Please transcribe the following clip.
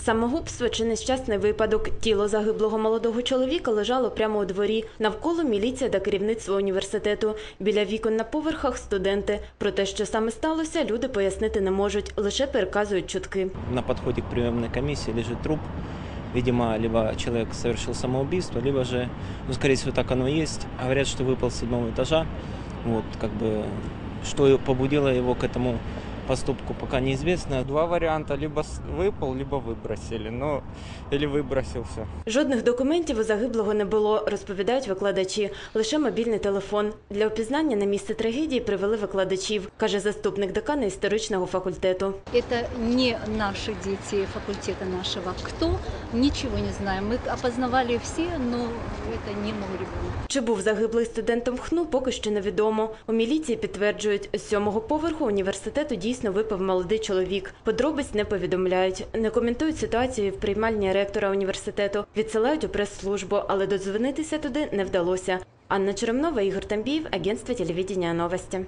Самогубство чи нещасний випадок. Тіло загиблого молодого чоловіка лежало прямо у дворі. Навколо міліція та керівництво університету. Біля вікон на поверхах студенти. Про те, що саме сталося, люди пояснити не можуть, лише переказують чутки. На подходе к приемной комиссии лежит труп. Видимо, либо человек совершил самоубийство, либо же, ну, скорее всего, так оно и есть. Говорят, что выпал с седьмого этажа. Вот, как бы, что и побудило его к этому поступку, пока неизвестно. Два варианта, либо с- выпал, либо выбросили, ну, или выбросился. Жодних документів у загиблого не було, розповідають викладачі. Лише мобільний телефон. Для опізнання на місце трагедії привели викладачів, каже заступник декана історичного факультету. Это не наши дети факультета нашего. Кто? Ничего не знаем. Мы опознавали все, но это не мой ребенок. Чи був загиблий студентом ХНУ, поки що невідомо. У міліції підтверджують, з сьомого поверху університету дійсно випав молодий чоловік. Подробиць не повідомляють, не коментують ситуацію в приймальні ректора університету, відсилають у прес-службу, але додзвонитися туди не вдалося. Анна Черемнова, Ігор Тамбіїв, агентство телевідення новості.